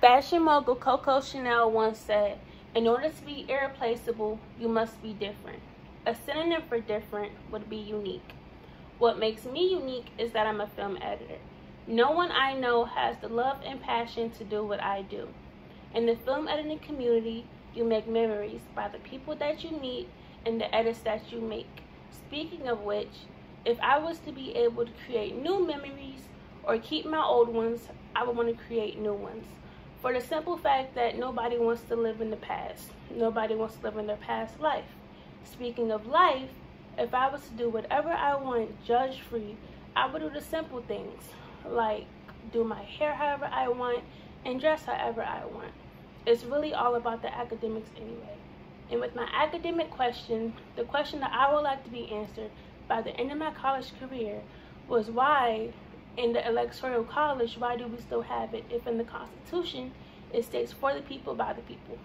Fashion mogul Coco Chanel once said, in order to be irreplaceable, you must be different. A synonym for different would be unique. What makes me unique is that I'm a film editor. No one I know has the love and passion to do what I do. In the film editing community, you make memories by the people that you meet and the edits that you make. Speaking of which, if I was to be able to create new memories or keep my old ones, I would want to create new ones for the simple fact that nobody wants to live in the past. Nobody wants to live in their past life. Speaking of life, if I was to do whatever I want judge free, I would do the simple things like do my hair however I want and dress however I want. It's really all about the academics anyway. And with my academic question, the question that I would like to be answered by the end of my college career was why in the electoral college, why do we still have it if in the Constitution it states for the people, by the people?